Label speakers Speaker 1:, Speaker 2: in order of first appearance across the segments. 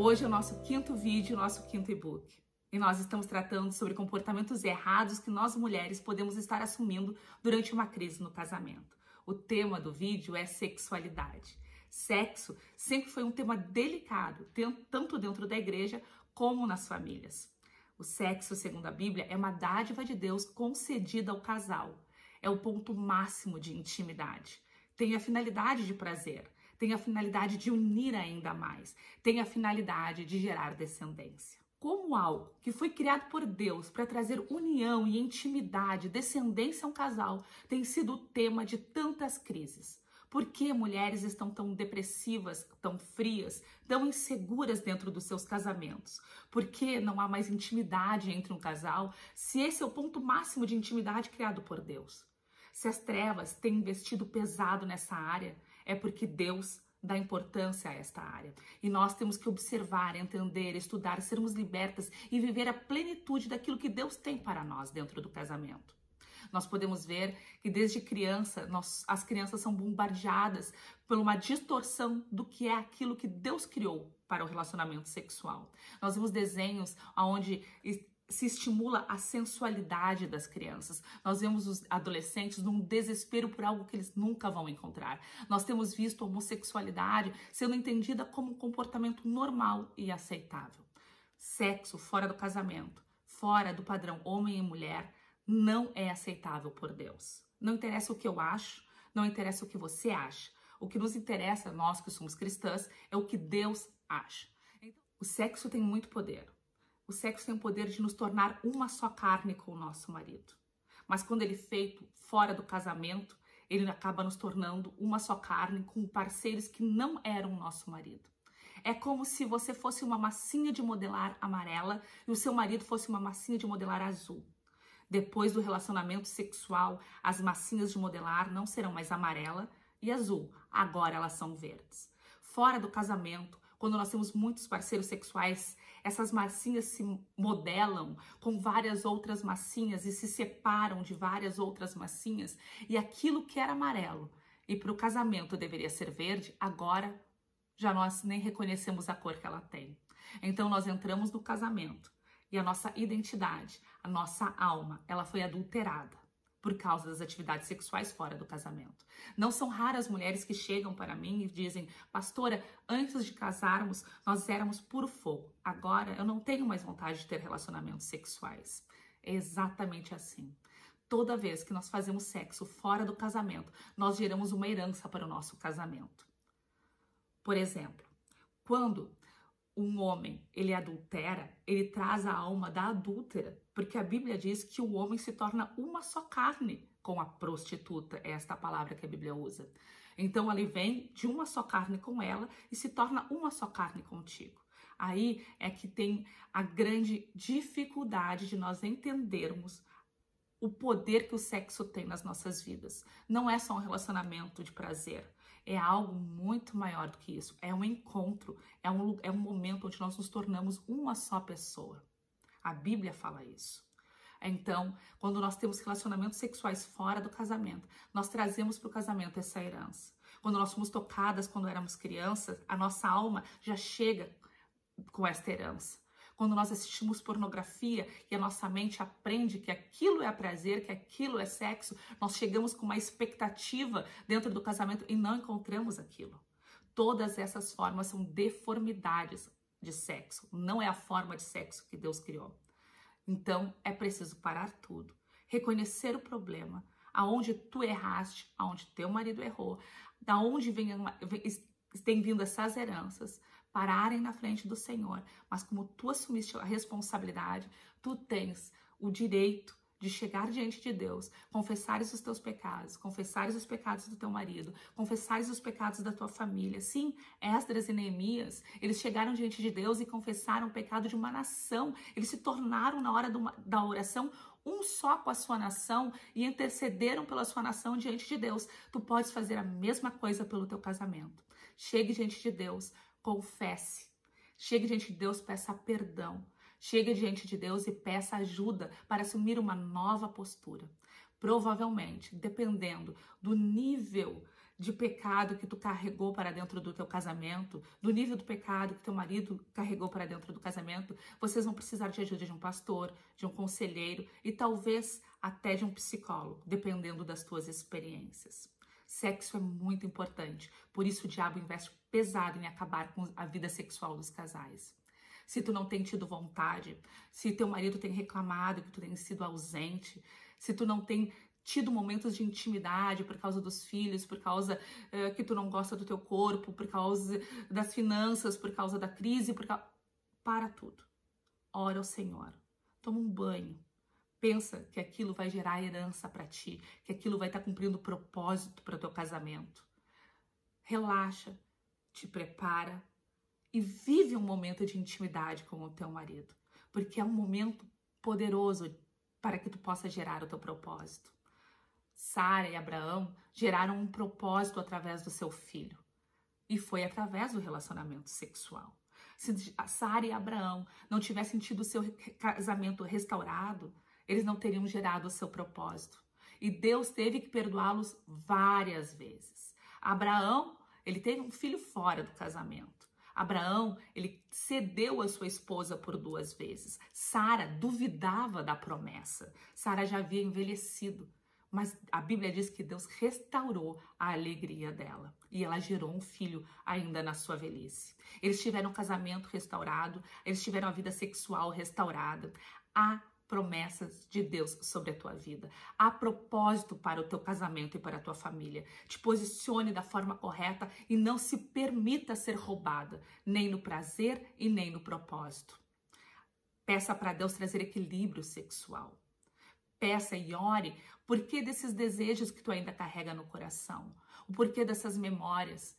Speaker 1: Hoje é o nosso quinto vídeo, nosso quinto e-book. E nós estamos tratando sobre comportamentos errados que nós mulheres podemos estar assumindo durante uma crise no casamento. O tema do vídeo é sexualidade. Sexo sempre foi um tema delicado, tanto dentro da igreja como nas famílias. O sexo, segundo a Bíblia, é uma dádiva de Deus concedida ao casal. É o ponto máximo de intimidade. Tem a finalidade de prazer, tem a finalidade de unir ainda mais, tem a finalidade de gerar descendência. Como algo que foi criado por Deus para trazer união e intimidade, descendência a um casal, tem sido o tema de tantas crises. Por que mulheres estão tão depressivas, tão frias, tão inseguras dentro dos seus casamentos? Por que não há mais intimidade entre um casal se esse é o ponto máximo de intimidade criado por Deus? Se as trevas têm investido pesado nessa área, é porque Deus dá importância a esta área. E nós temos que observar, entender, estudar, sermos libertas e viver a plenitude daquilo que Deus tem para nós dentro do casamento. Nós podemos ver que desde criança, nós, as crianças são bombardeadas por uma distorção do que é aquilo que Deus criou para o relacionamento sexual. Nós vemos desenhos onde se estimula a sensualidade das crianças. Nós vemos os adolescentes num desespero por algo que eles nunca vão encontrar. Nós temos visto a homossexualidade sendo entendida como um comportamento normal e aceitável. Sexo fora do casamento, fora do padrão homem e mulher, não é aceitável por Deus. Não interessa o que eu acho, não interessa o que você acha. O que nos interessa, nós que somos cristãs, é o que Deus acha. Então, o sexo tem muito poder. O sexo tem o poder de nos tornar uma só carne com o nosso marido. Mas quando ele é feito fora do casamento, ele acaba nos tornando uma só carne com parceiros que não eram nosso marido. É como se você fosse uma massinha de modelar amarela e o seu marido fosse uma massinha de modelar azul. Depois do relacionamento sexual, as massinhas de modelar não serão mais amarela e azul, agora elas são verdes. Fora do casamento, quando nós temos muitos parceiros sexuais, essas massinhas se modelam com várias outras massinhas e se separam de várias outras massinhas, e aquilo que era amarelo e para o casamento deveria ser verde, agora já nós nem reconhecemos a cor que ela tem. Então nós entramos no casamento e a nossa identidade, a nossa alma, ela foi adulterada por causa das atividades sexuais fora do casamento. Não são raras mulheres que chegam para mim e dizem: Pastora, antes de casarmos, nós éramos puro fogo. Agora eu não tenho mais vontade de ter relacionamentos sexuais. É exatamente assim. Toda vez que nós fazemos sexo fora do casamento, nós geramos uma herança para o nosso casamento. Por exemplo, quando um homem ele adultera, ele traz a alma da adúltera, porque a Bíblia diz que o homem se torna uma só carne com a prostituta, é esta palavra que a Bíblia usa. Então ele vem de uma só carne com ela e se torna uma só carne contigo. Aí é que tem a grande dificuldade de nós entendermos o poder que o sexo tem nas nossas vidas. Não é só um relacionamento de prazer, é algo muito maior do que isso. É um encontro, é um, é um momento onde nós nos tornamos uma só pessoa. A Bíblia fala isso. Então, quando nós temos relacionamentos sexuais fora do casamento, nós trazemos para o casamento essa herança. Quando nós fomos tocadas quando éramos crianças, a nossa alma já chega com esta herança quando nós assistimos pornografia e a nossa mente aprende que aquilo é prazer, que aquilo é sexo, nós chegamos com uma expectativa dentro do casamento e não encontramos aquilo. Todas essas formas são deformidades de sexo, não é a forma de sexo que Deus criou. Então é preciso parar tudo, reconhecer o problema, aonde tu erraste, aonde teu marido errou, da onde vem, tem vindo essas heranças, pararem na frente do Senhor. Mas como tu assumiste a responsabilidade, tu tens o direito de chegar diante de Deus, confessares os teus pecados, confessares os pecados do teu marido, confessares os pecados da tua família. Sim, Esdras e Neemias, eles chegaram diante de Deus e confessaram o pecado de uma nação. Eles se tornaram, na hora da oração, um só com a sua nação e intercederam pela sua nação diante de Deus. Tu podes fazer a mesma coisa pelo teu casamento. Chegue diante de Deus, confesse. Chegue diante de Deus, peça perdão. Chegue diante de Deus e peça ajuda para assumir uma nova postura. Provavelmente, dependendo do nível de pecado que tu carregou para dentro do teu casamento, do nível do pecado que teu marido carregou para dentro do casamento, vocês vão precisar de ajuda de um pastor, de um conselheiro e talvez até de um psicólogo, dependendo das tuas experiências. Sexo é muito importante, por isso o diabo investe pesado em acabar com a vida sexual dos casais. Se tu não tem tido vontade, se teu marido tem reclamado que tu tem sido ausente, se tu não tem tido momentos de intimidade por causa dos filhos, por causa uh, que tu não gosta do teu corpo, por causa das finanças, por causa da crise, por causa... para tudo. Ora ao Senhor. Toma um banho. Pensa que aquilo vai gerar herança para ti, que aquilo vai estar tá cumprindo propósito para teu casamento. Relaxa, te prepara e vive um momento de intimidade com o teu marido, porque é um momento poderoso para que tu possa gerar o teu propósito. Sara e Abraão geraram um propósito através do seu filho. E foi através do relacionamento sexual. Se Sara e Abraão não tivessem tido seu casamento restaurado, eles não teriam gerado o seu propósito. E Deus teve que perdoá-los várias vezes. Abraão, ele teve um filho fora do casamento. Abraão, ele cedeu a sua esposa por duas vezes. Sara duvidava da promessa. Sara já havia envelhecido. Mas a Bíblia diz que Deus restaurou a alegria dela e ela gerou um filho ainda na sua velhice. Eles tiveram um casamento restaurado, eles tiveram a vida sexual restaurada. Há promessas de Deus sobre a tua vida. Há propósito para o teu casamento e para a tua família. Te posicione da forma correta e não se permita ser roubada, nem no prazer e nem no propósito. Peça para Deus trazer equilíbrio sexual peça e ore por que desses desejos que tu ainda carrega no coração, o porquê dessas memórias.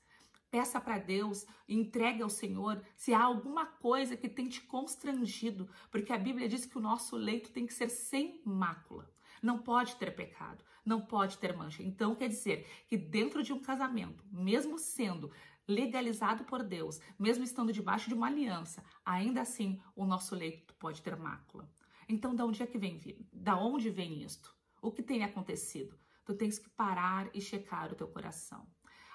Speaker 1: Peça para Deus, entregue ao Senhor se há alguma coisa que tem te constrangido, porque a Bíblia diz que o nosso leito tem que ser sem mácula. Não pode ter pecado, não pode ter mancha. Então quer dizer que dentro de um casamento, mesmo sendo legalizado por Deus, mesmo estando debaixo de uma aliança, ainda assim o nosso leito pode ter mácula. Então, da onde é que vem? Da onde vem isto? O que tem acontecido? Tu tens que parar e checar o teu coração.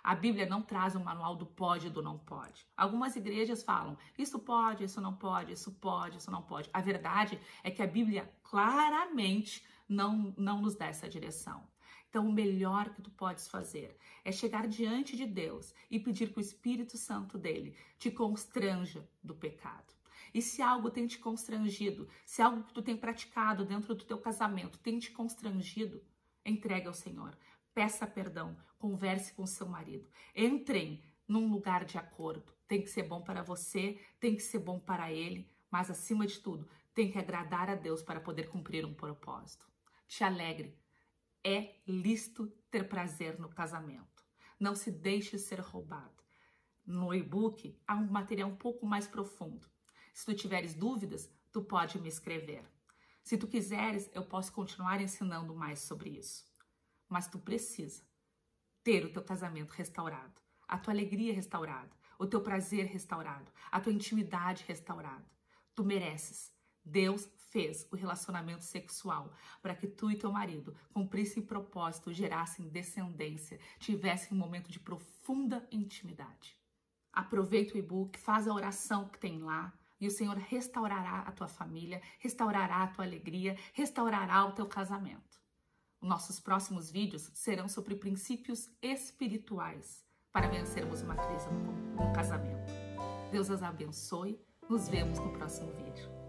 Speaker 1: A Bíblia não traz um manual do pode e do não pode. Algumas igrejas falam, isso pode, isso não pode, isso pode, isso não pode. A verdade é que a Bíblia claramente não, não nos dá essa direção. Então, o melhor que tu podes fazer é chegar diante de Deus e pedir que o Espírito Santo dele te constranja do pecado. E se algo tem te constrangido, se algo que tu tem praticado dentro do teu casamento tem te constrangido, entregue ao Senhor. Peça perdão, converse com seu marido. Entrem num lugar de acordo. Tem que ser bom para você, tem que ser bom para ele, mas acima de tudo, tem que agradar a Deus para poder cumprir um propósito. Te alegre. É lícito ter prazer no casamento. Não se deixe ser roubado. No e-book há um material um pouco mais profundo. Se tu tiveres dúvidas, tu pode me escrever. Se tu quiseres, eu posso continuar ensinando mais sobre isso. Mas tu precisa ter o teu casamento restaurado, a tua alegria restaurada, o teu prazer restaurado, a tua intimidade restaurada. Tu mereces. Deus fez o relacionamento sexual para que tu e teu marido cumprissem propósito, gerassem descendência, tivessem um momento de profunda intimidade. Aproveita o e-book, faz a oração que tem lá, e o Senhor restaurará a tua família, restaurará a tua alegria, restaurará o teu casamento. Nossos próximos vídeos serão sobre princípios espirituais para vencermos uma crise no casamento. Deus as abençoe. Nos vemos no próximo vídeo.